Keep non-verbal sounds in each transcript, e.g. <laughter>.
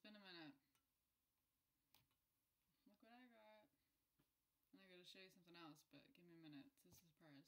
been a minute. Look what I got. And I gotta show you something else, but give me a minute. It's a surprise.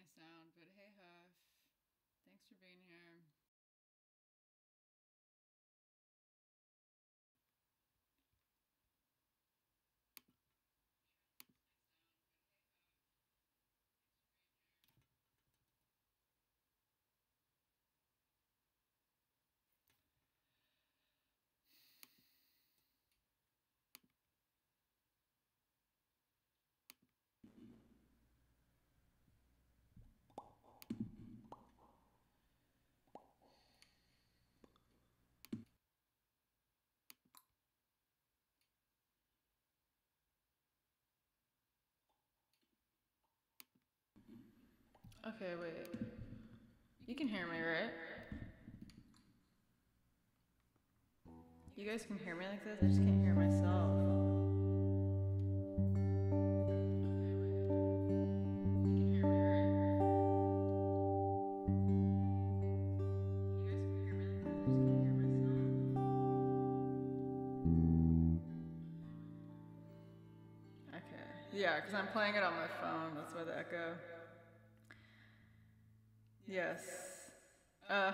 My sound, but hey Huff, thanks for being here. Okay, wait. You can hear me, right? You guys can hear me like this? I just can't hear myself. Okay. Yeah, because I'm playing it on my phone. That's why the echo. Yes. Uh,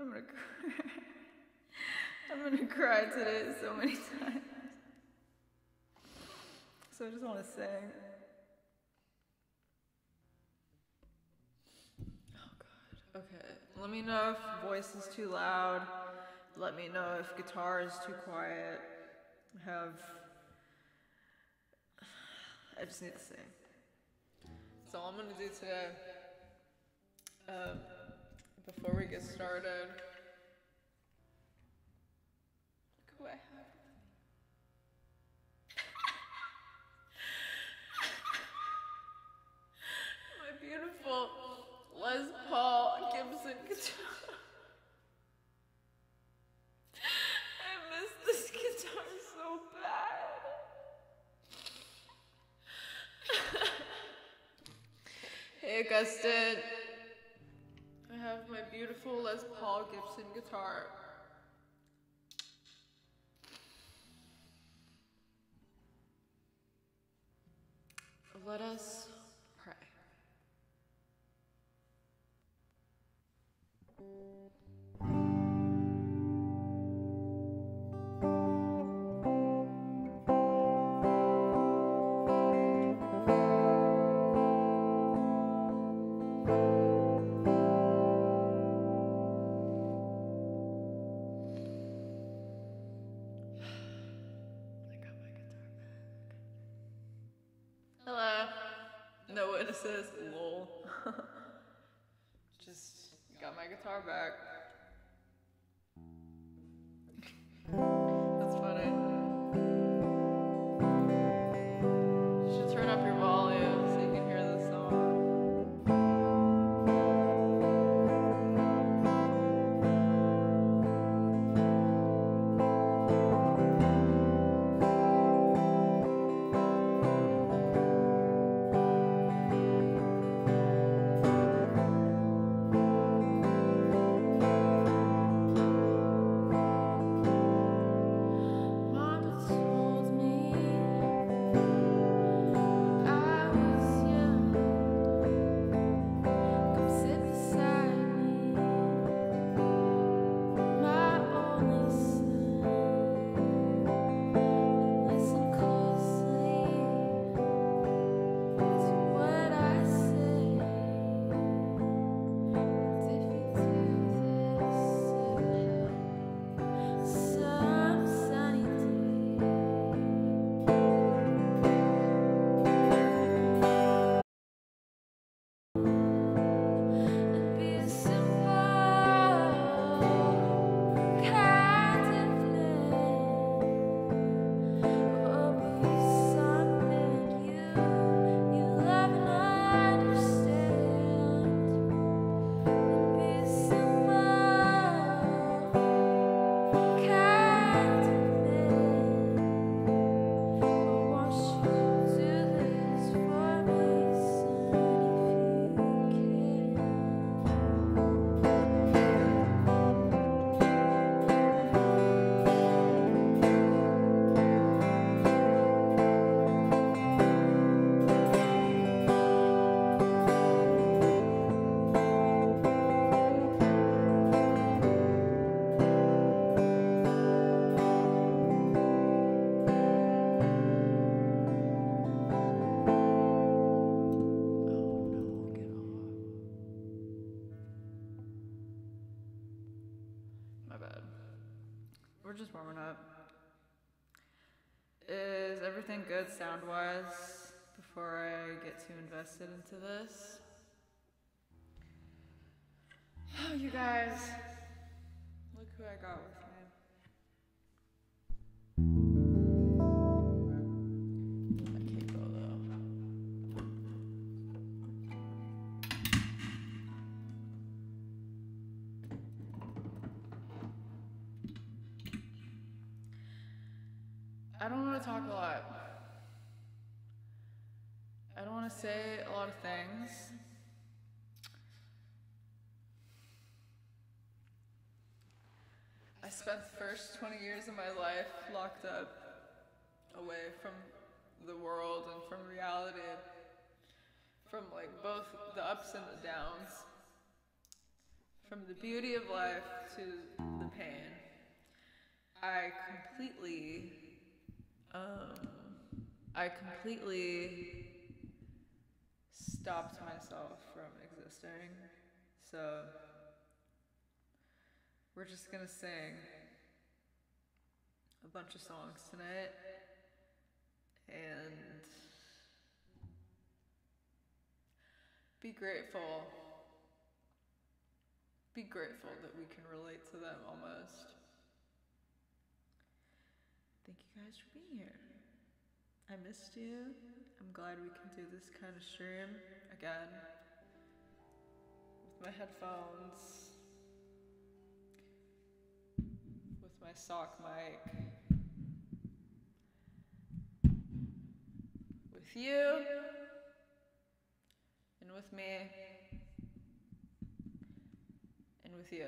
I'm gonna cry. <laughs> I'm gonna cry today so many <laughs> times. So I just want to sing. Oh God. Okay. Let me know if voice is too loud. Let me know if guitar is too quiet. I have. <sighs> I just need to sing. That's all I'm gonna do today. Um, before we get started, look who I have. <laughs> My beautiful Les Paul Gibson guitar. <laughs> I miss this guitar so bad. <laughs> hey, Augustin. Gibson guitar. No good sound wise before I get too invested into this? Oh, <sighs> you guys. Look who I got with me. I don't want to talk a lot. I don't want to say a lot of things. I spent the first 20 years of my life locked up away from the world and from reality, from like both the ups and the downs, from the beauty of life to the pain. I completely, um, I completely stopped myself from existing. So, we're just gonna sing a bunch of songs tonight and be grateful. Be grateful that we can relate to them almost. Thank you guys for being here. I missed you. I'm glad we can do this kind of stream again with my headphones with my sock mic. With you and with me and with you.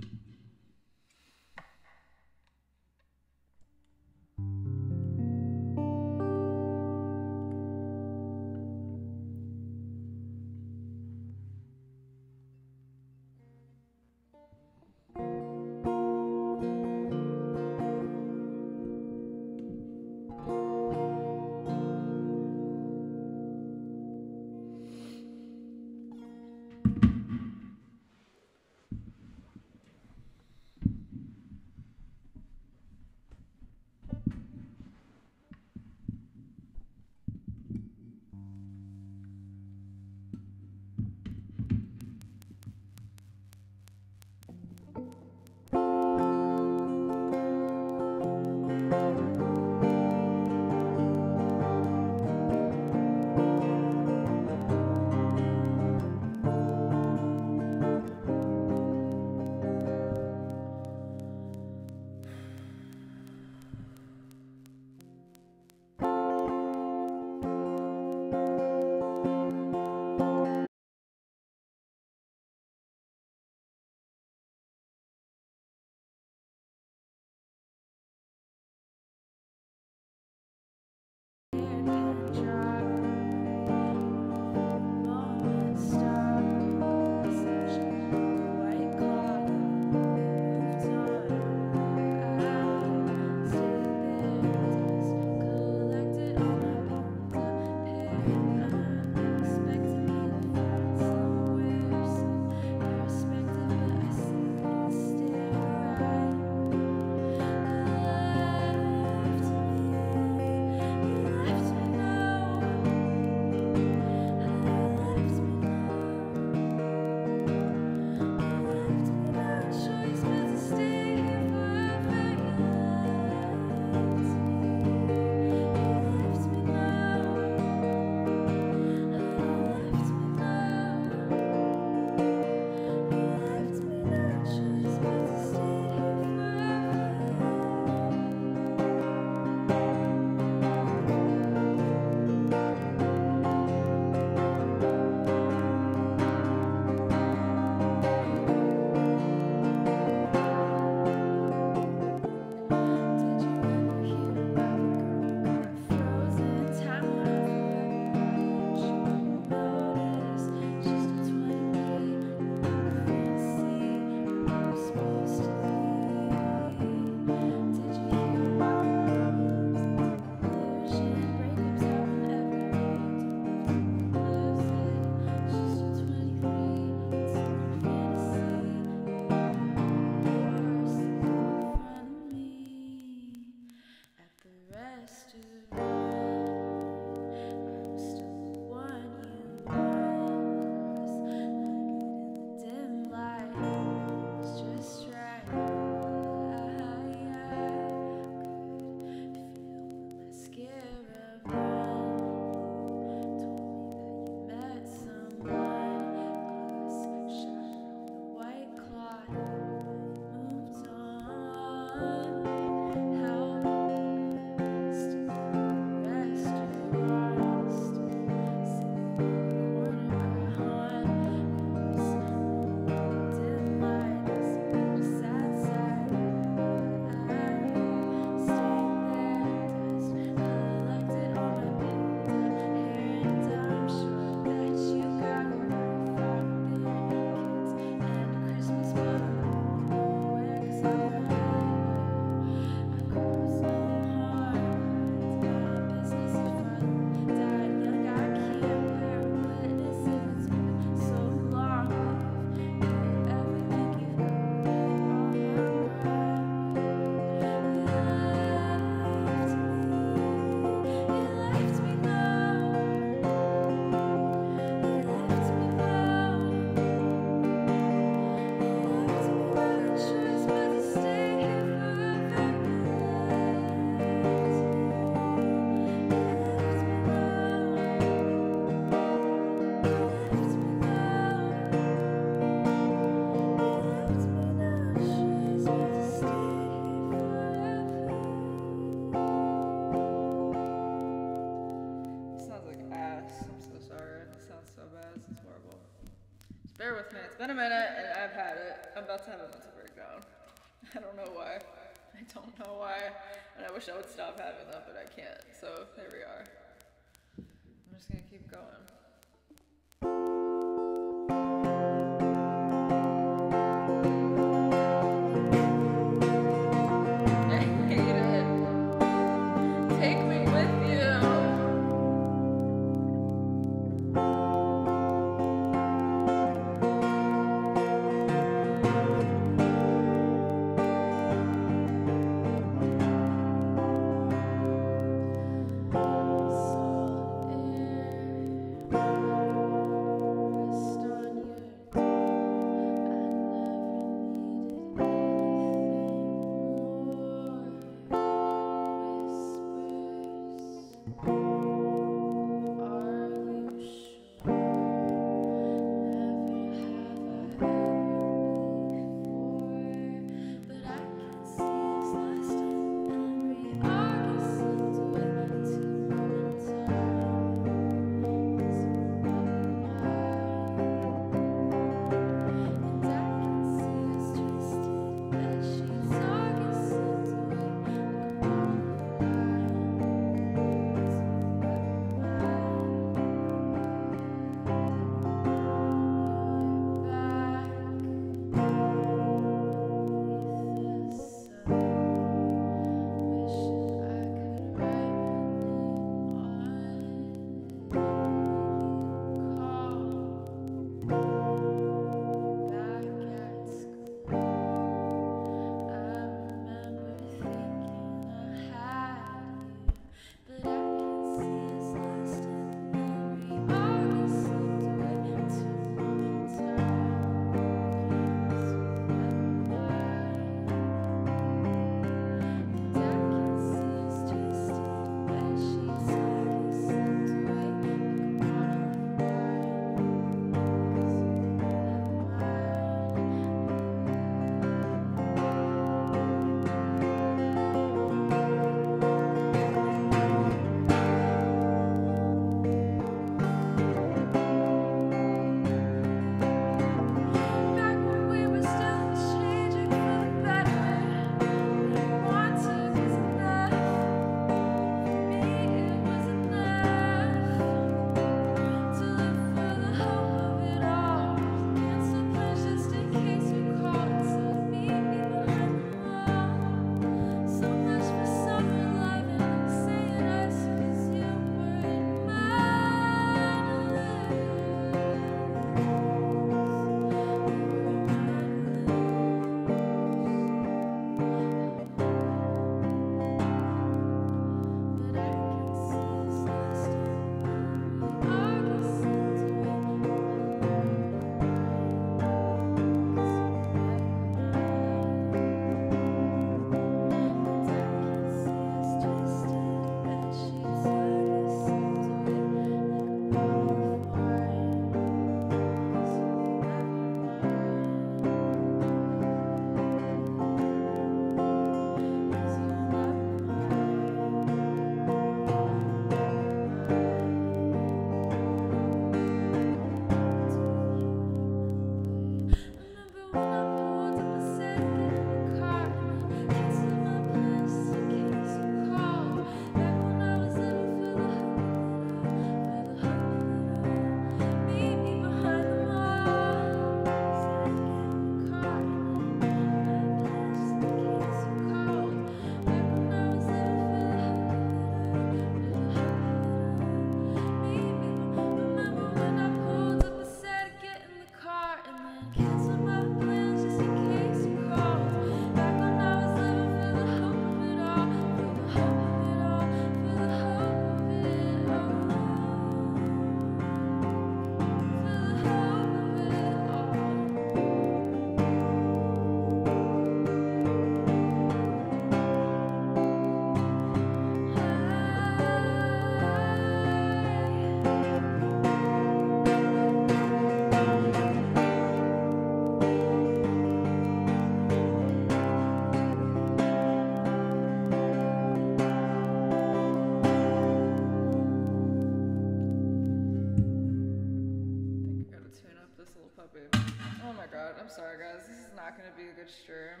I'm sorry guys, this is not gonna be a good stream.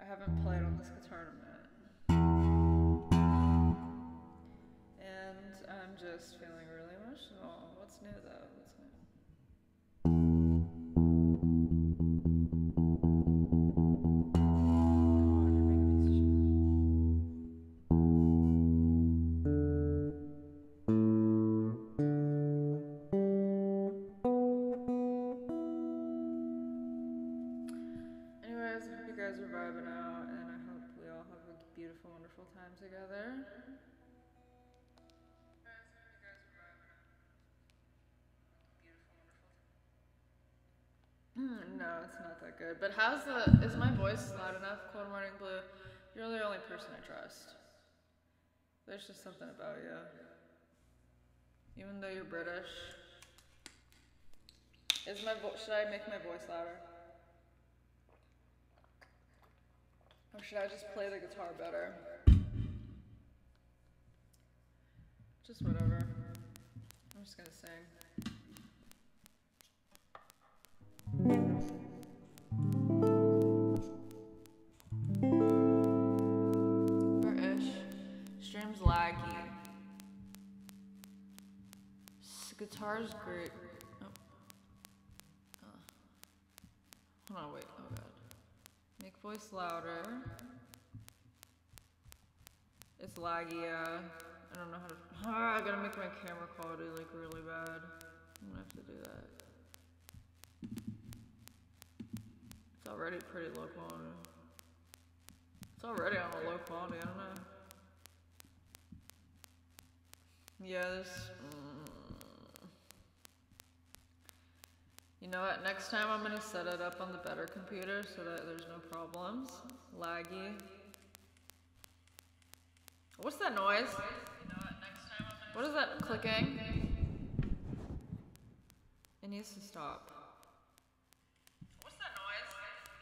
I haven't played on this guitar in a minute. And I'm just feeling really emotional. What's new though? What's new? Good. But how's the? Is my voice loud enough? Cold Morning Blue, you're the only person I trust. There's just something about you. Even though you're British. Is my vo- should I make my voice louder? Or should I just play the guitar better? Just whatever. I'm just gonna sing. Guitar's great. Oh. Uh. Hold on, wait. Oh god. Make voice louder. It's laggy, yeah. I don't know how to. Ah, <sighs> I gotta make my camera quality like really bad. I'm gonna have to do that. It's already pretty low quality. It's already on a low quality, I don't know. Yeah, this. mm. You know what? Next time I'm gonna set it up on the better computer so that there's no problems. Laggy. What's that noise? What is that clicking? It needs to stop. What's that noise?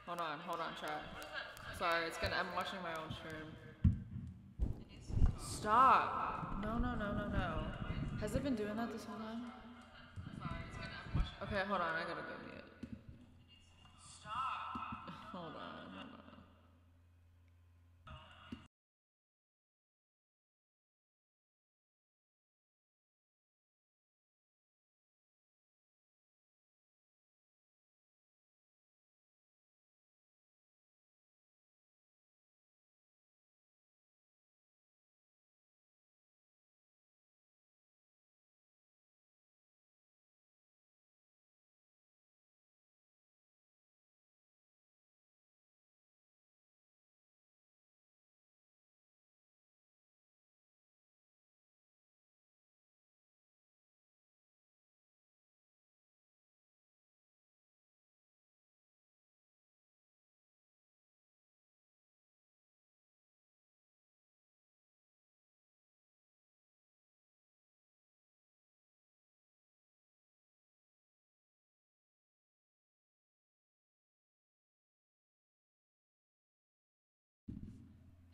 Hold on, hold on, chat. Sorry, it's gonna. I'm watching my own stream. Stop! No, no, no, no, no. Has it been doing that this whole time? Okay, hold on. I gotta go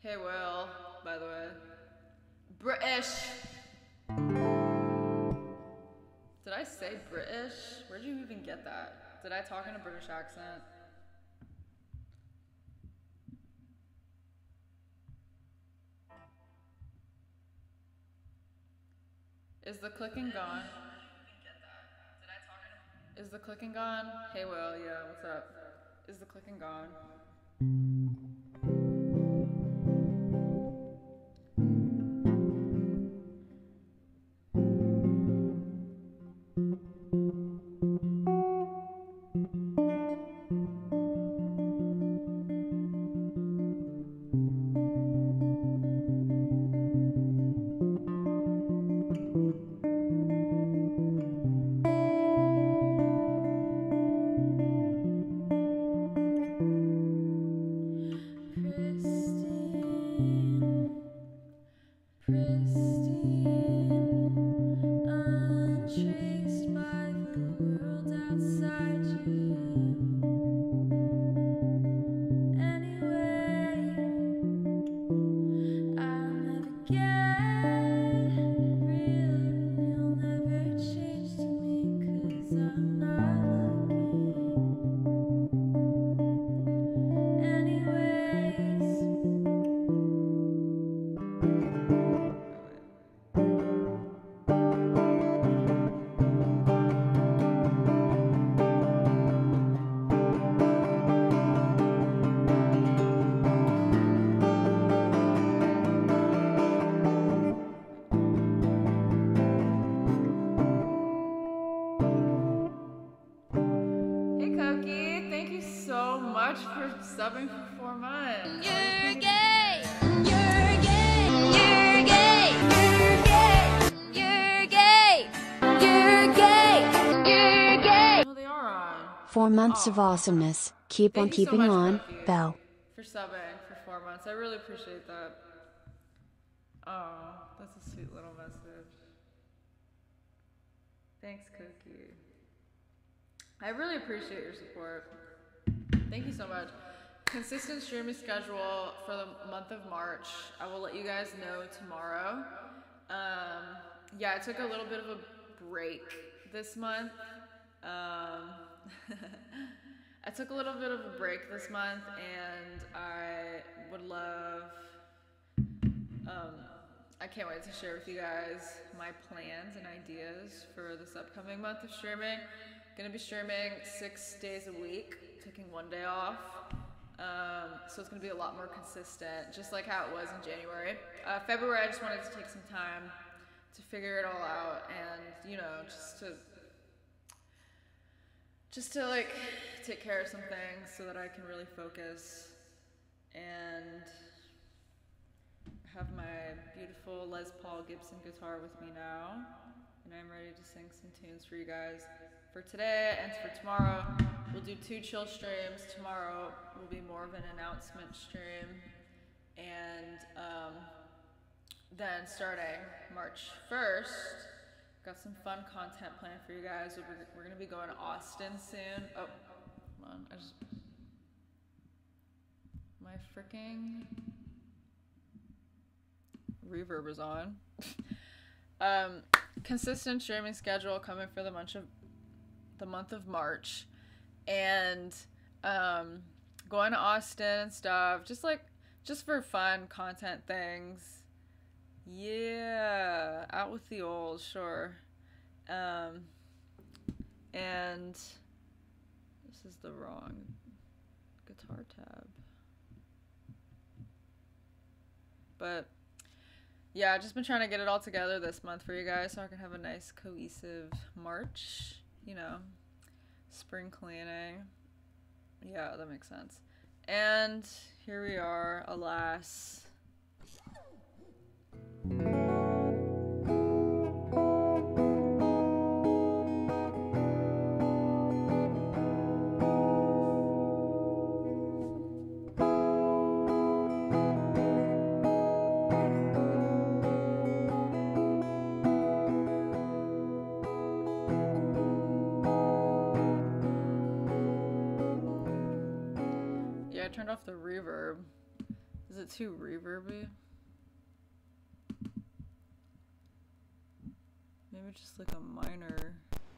Hey, Will, by the way. British! Did I say British? Where'd you even get that? Did I talk in a British accent? Is the clicking gone? Is the clicking gone? Hey, Will, yeah, what's up? Is the clicking gone? Four months of awesomeness. Keep on Thank so keeping much, on, Cookie. Belle. For subbing for four months. I really appreciate that. Oh, that's a sweet little message. Thanks, Cookie. I really appreciate your support. Thank you so much. Consistent streaming schedule for the month of March. I will let you guys know tomorrow. Um, yeah, I took a little bit of a break this month. Um, <laughs> I took a little bit of a break this month, and I would love. Um, I can't wait to share with you guys my plans and ideas for this upcoming month of streaming. Gonna be streaming six days a week, taking one day off. Um, so it's gonna be a lot more consistent, just like how it was in January. Uh, February, I just wanted to take some time to figure it all out, and you know, just to just to like take care of some things so that I can really focus and have my beautiful Les Paul Gibson guitar with me now. And I'm ready to sing some tunes for you guys for today and for tomorrow. We'll do two chill streams. Tomorrow will be more of an announcement stream. And um, then starting March 1st, got some fun content planned for you guys. We're, we're gonna be going to Austin soon. Oh, hold on. I just. My freaking reverb is on. <laughs> um, consistent streaming schedule coming for the month of the month of March, and um, going to Austin and stuff. Just like just for fun content things. Yeah, out with the old, sure. Um, and this is the wrong guitar tab. But yeah, I've just been trying to get it all together this month for you guys so I can have a nice cohesive March, you know, spring cleaning. Yeah, that makes sense. And here we are, alas. Too reverby? Maybe just like a minor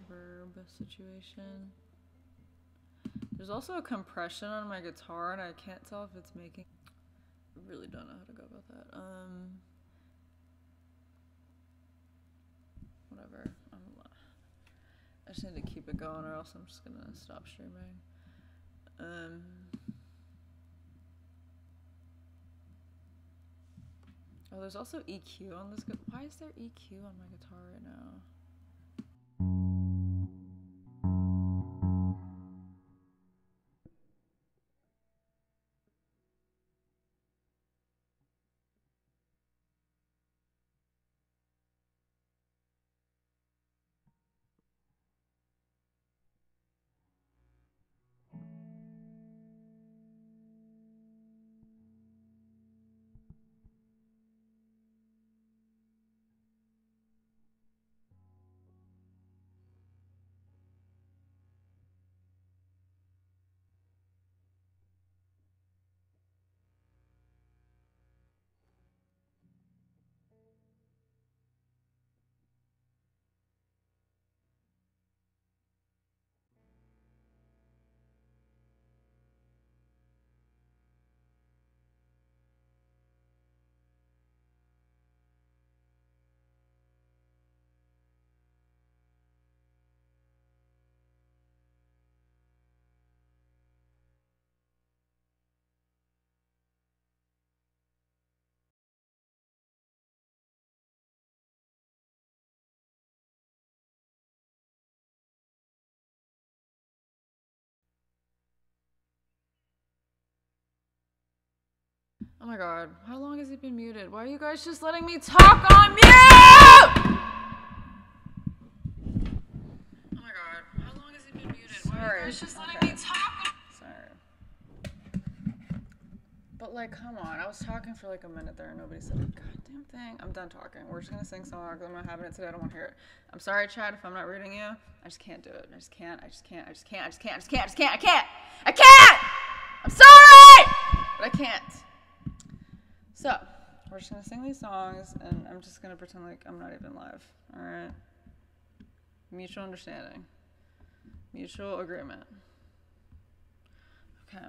verb situation. There's also a compression on my guitar, and I can't tell if it's making. I really don't know how to go about that. Um, whatever. I'm, I just need to keep it going, or else I'm just gonna stop streaming. Um. Oh, there's also EQ on this. Why is there EQ on my guitar right now? Oh my god, how long has he been muted? Why are you guys just letting me talk on mute? Oh my god, how long has he been muted? Why are you guys just letting me talk? Sorry. But like, come on, I was talking for like a minute there and nobody said a goddamn thing. I'm done talking. We're just gonna sing songs. I'm not having it today. I don't want to hear it. I'm sorry, chat, if I'm not reading you. I just can't do it. I just can't. I just can't. I just can't. I just can't. I just can't. I just can't. I can't. I can't. I'm sorry, but I can't. So, we're just gonna sing these songs, and I'm just gonna pretend like I'm not even live. All right. Mutual understanding. Mutual agreement. Okay.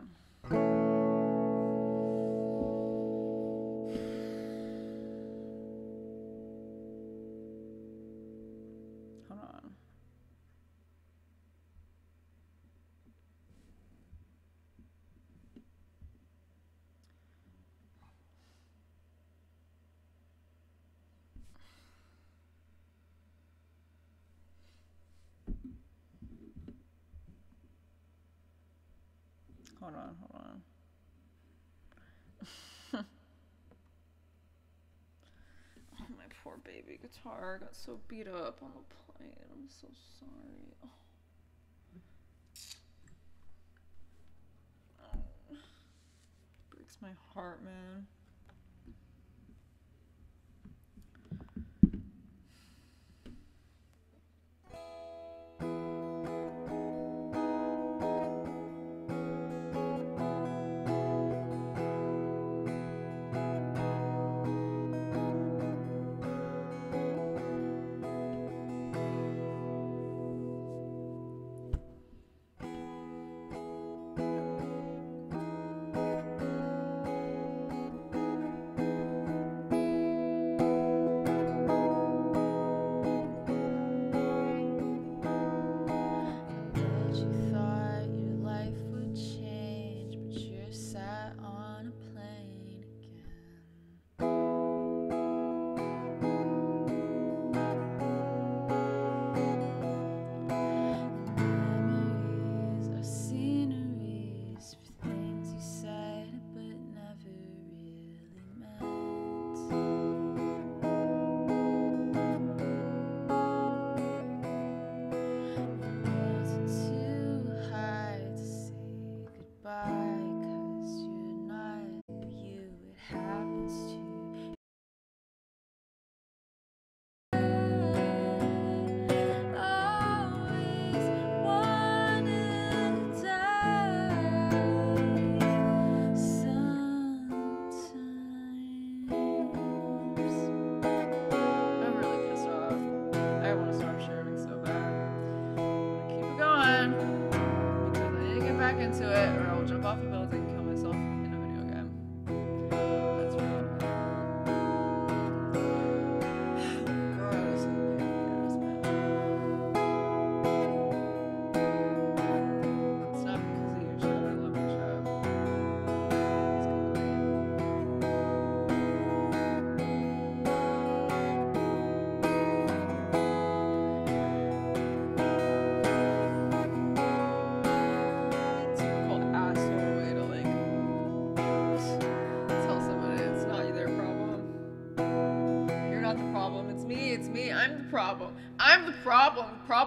Hold on, hold on. <laughs> oh, my poor baby guitar got so beat up on the plane. I'm so sorry. Oh. Oh. Breaks my heart, man.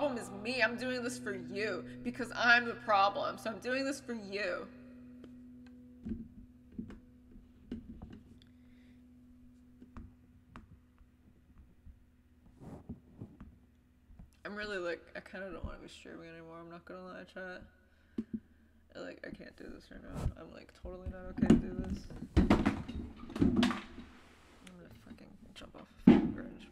Problem. Is me. I'm doing this for you because I'm the problem. So I'm doing this for you. I'm really like I kind of don't want to be streaming anymore. I'm not gonna lie, chat. I, like I can't do this right now. I'm like totally not okay to do this. I'm gonna fucking jump off fucking bridge.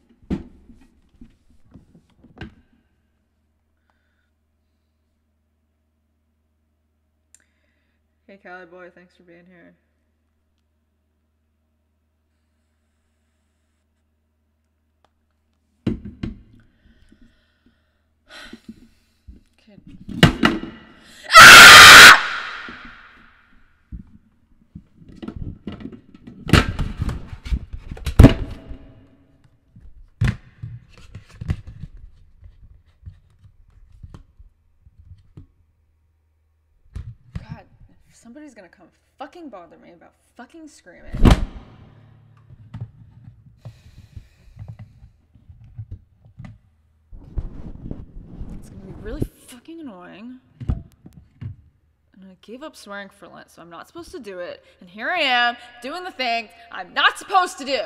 Hey Cali boy, thanks for being here. <sighs> Okay. Nobody's gonna come fucking bother me about fucking screaming. It's gonna be really fucking annoying. And I gave up swearing for Lent, so I'm not supposed to do it. And here I am, doing the thing I'm not supposed to do.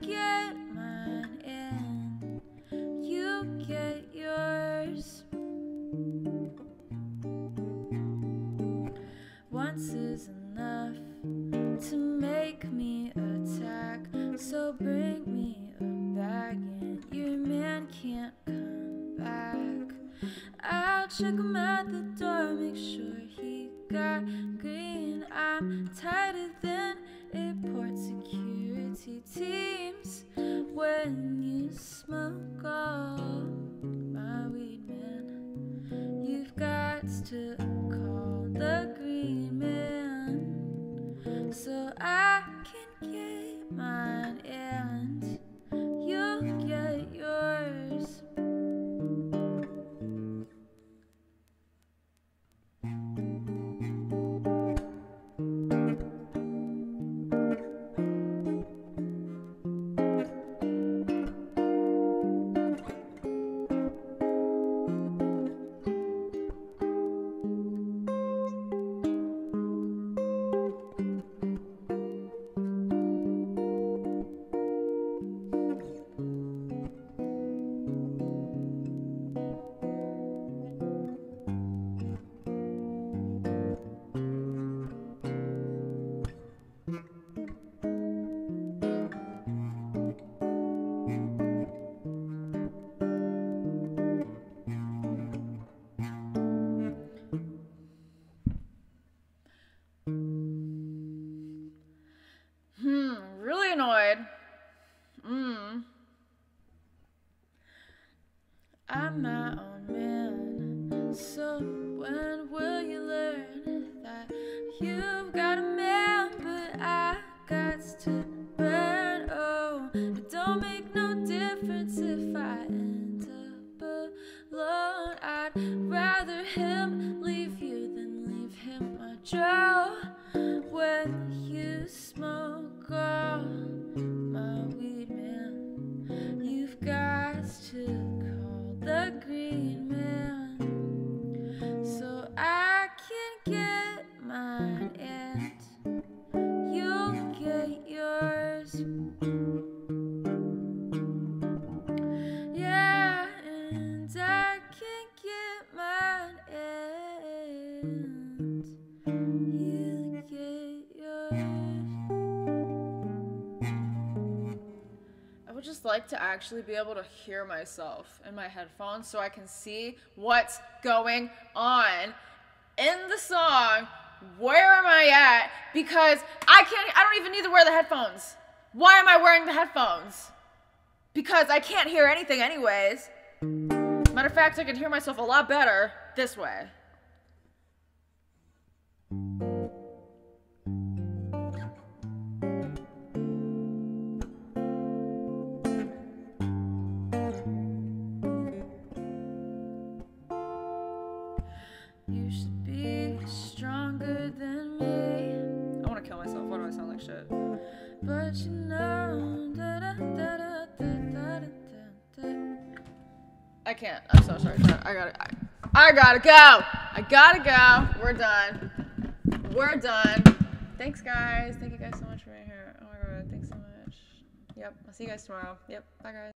get mine and you get yours. Once is enough to make me attack, so bring me back, and your man can't come back. I'll check to actually be able to hear myself in my headphones so I can see what's going on in the song. Where am I at? Because I can't, I don't even need to wear the headphones. Why am I wearing the headphones? Because I can't hear anything, anyways. Matter of fact, I can hear myself a lot better this way. I, gotta go. I gotta go. We're done. We're done. Thanks, guys. Thank you guys so much for being here. Oh my god. Thanks so much. Yep. I'll see you guys tomorrow. Yep. Bye, guys.